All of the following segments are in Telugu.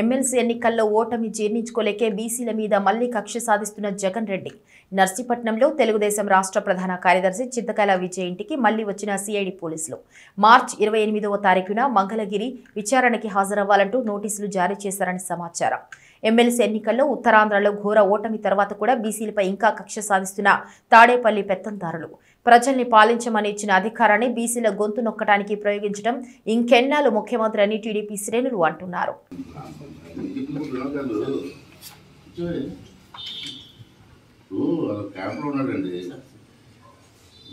ఎమ్మెల్సీ ఎన్నికల్లో ఓటమి జీర్ణించుకోలేకే బీసీల మీద మళ్ళీ కక్ష సాధిస్తున్న జగన్ రెడ్డి. నర్సీపట్నంలో తెలుగుదేశం రాష్ట్ర ప్రధాన కార్యదర్శి చిత్తకాల విజయ్ ఇంటికి మళ్ళీ వచ్చిన సిఐడి పోలీసులు. మార్చ్ ఇరవై ఎనిమిదవ తారీఖున మంగళగిరి విచారణకి హాజరవ్వాలంటూ నోటీసులు జారీ చేశారని సమాచారం. ఎమ్మెల్సీ ఎన్నికల్లో ఉత్తరాంధ్రలో ఘోర ఓటమి తర్వాత కూడా బీసీలపై ఇంకా కక్ష సాధిస్తున్న తాడేపల్లి పెత్తందారులు. ప్రజల్ని పాలించమని ఇచ్చిన అధికారాన్ని బీసీల గొంతు నొక్కడానికి ప్రయోగించడం ఇంకెన్నాళ్ళు ముఖ్యమంత్రి అని టీడీపీ శ్రేణులు అంటున్నారు. క్యాంప్లో ఉన్నాడండి.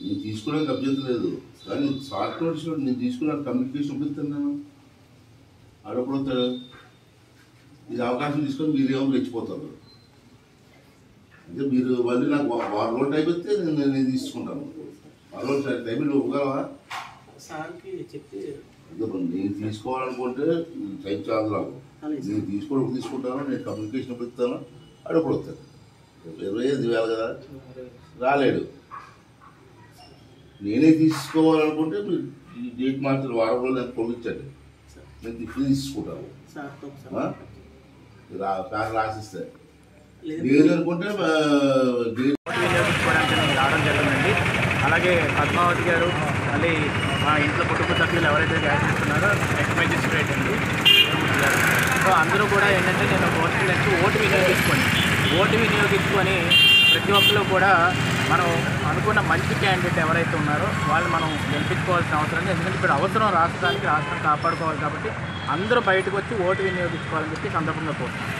నేను తీసుకోవడానికి అభ్యంతరం లేదు. కానీ షార్ట్ నోట్స్ నేను కమ్యూనికేషన్ ఇది అవకాశం తీసుకొని మీరు ఏమో రెచ్చిపోతారు? అంటే మీరు మళ్ళీ నాకు వారం రోజులు నేను నేను తీసుకుంటాను. వారం రోజులు టైం మీరు ఇవ్వగలవా సార్కి చెప్పి నేను తీసుకోవాలనుకుంటే టైం చాలు నాకు. నేను తీసుకోవడం తీసుకుంటాను? నేను కమ్యూనికేషన్ పెడతాను అడుగుడు వస్తాను ఇరవై ఐదు వేలు కదా? రాలేడు. నేనే తీసుకోవాలనుకుంటే మీరు ఈ డేట్ మార్చిన వారం రోజులు నాకు పంపించండి. నేను తిప్పి తీసుకుంటాను. సార్తో ఆ? రా కార్ రాసిస్తే. లేదు. అనుకుంటే అలాగే పద్మావతి గారు మళ్ళీ మా ఇంట్లో కుటుంబ సభ్యులు ఎవరైతే గ్యాస్ ఇస్తున్నారో ఎక్స్ మెజిస్ట్రేట్ అండి. గారు సో అందరూ కూడా ఏంటంటే నేను ఓటు నెక్స్ట్ ఓటు వినియోగించుకొని ఓటు వినియోగించుకొని ప్రతి ఒక్కరు కూడా మనం అనుకున్న మంచి క్యాండిడేట్ ఎవరైతే ఉన్నారో వాళ్ళు మనం గెలిపించుకోవాల్సిన అవసరం ఉంది. ఎందుకంటే ఇప్పుడు అవసరం రాష్ట్రానికి రాష్ట్రం కాపాడుకోవాలి కాబట్టి అందరూ బయటకు వచ్చి ఓటు వినియోగించుకోవాలని చెప్పి సందర్భంగా కోరుతున్నాను.